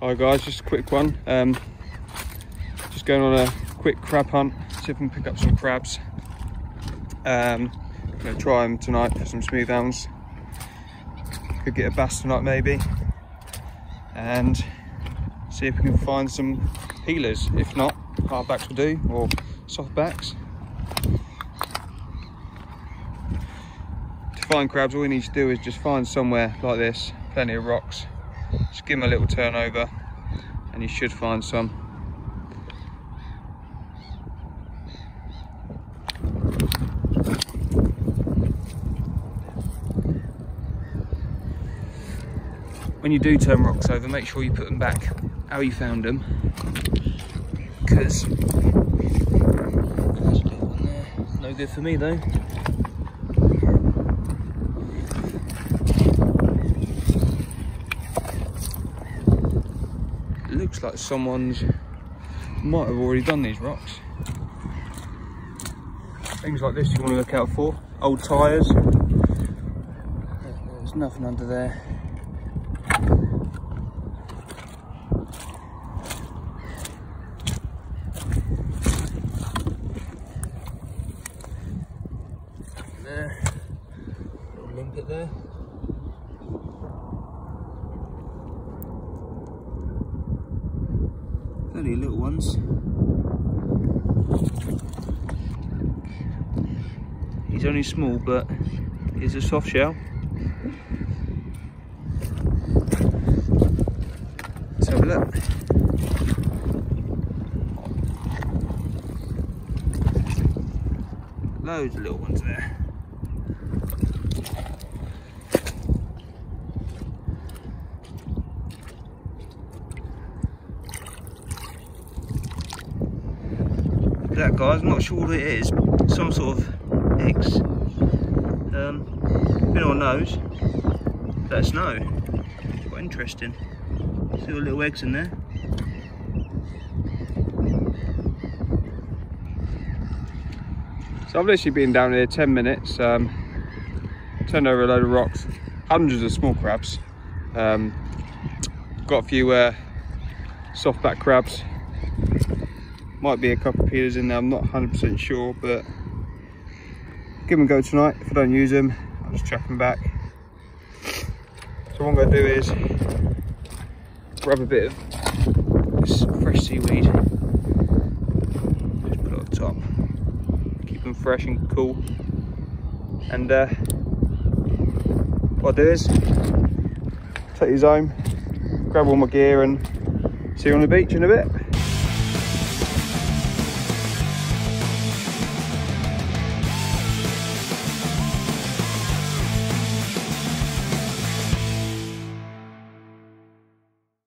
Hi guys, just a quick one. Um, just going on a quick crab hunt, see if we can pick up some crabs. Um, gonna try them tonight for some smooth hounds. Could get a bass tonight maybe. And see if we can find some peelers. If not, hardbacks will do, or softbacks. To find crabs, all we need to do is just find somewhere like this, plenty of rocks, just give them a little turnover and you should find some. When you do turn rocks over, make sure you put them back how you found them. Because no good for me though. Looks like someone's might have already done these rocks. Things like this you want to look out for. Old tyres. There's nothing under there. There. Little limpet there. Only little ones. He's only small, but he's a soft shell. Let's have a look. Loads of little ones there. That guys, I'm not sure what it is, some sort of eggs. Um, if anyone knows, let us know. Quite interesting. See the little eggs in there. So I've literally been down here 10 minutes, um, turned over a load of rocks, hundreds of small crabs. Um, got a few uh, softback crabs, might be a couple of peelers in there, I'm not 100% sure, but give them a go tonight. If I don't use them, I'll just chuck them back. So what I'm to do is grab a bit of fresh seaweed, just put it on top, keep them fresh and cool. And uh, what I'll do is take these home, grab all my gear and see you on the beach in a bit.